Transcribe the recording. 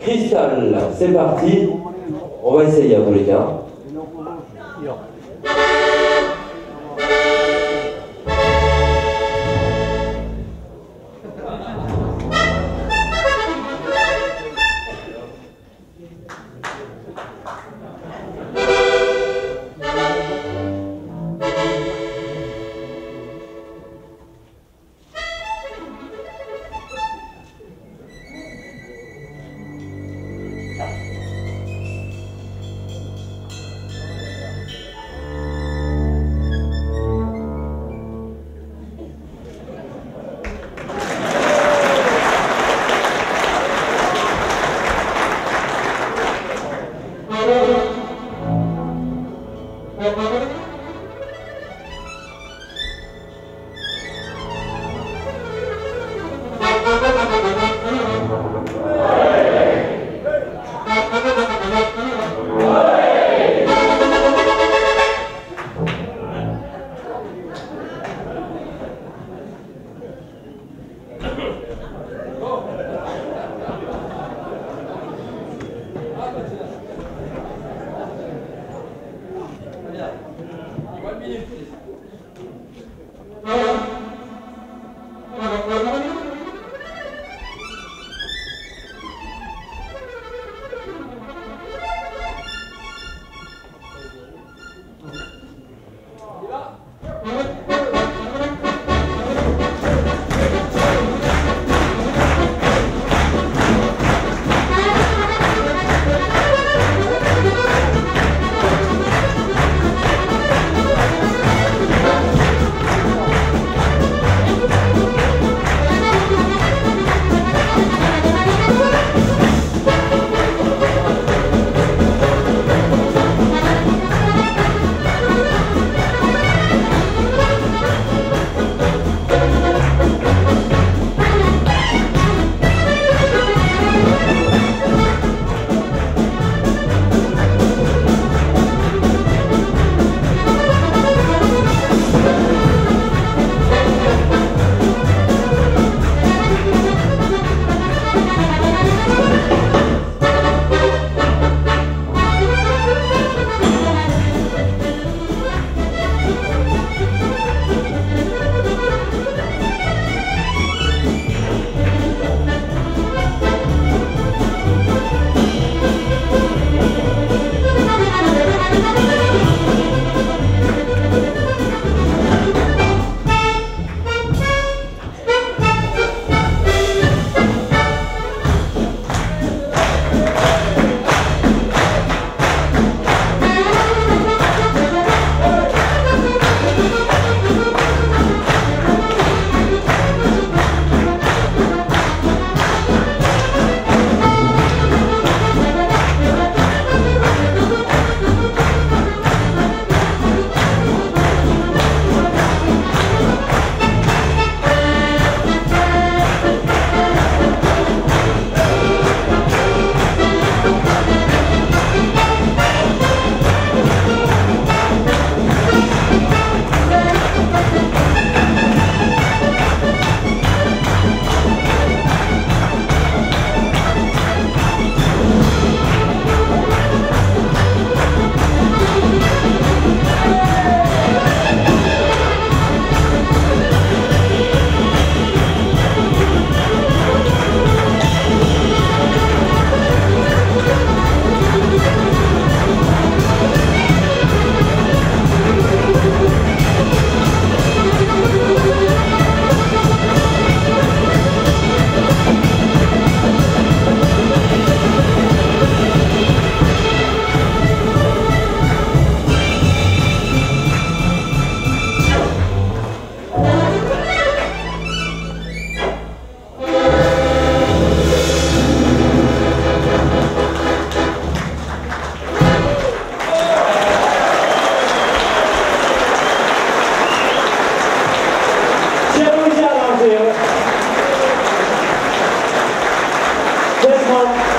Cristal, c'est parti. On va essayer à tous les. победим. Deus não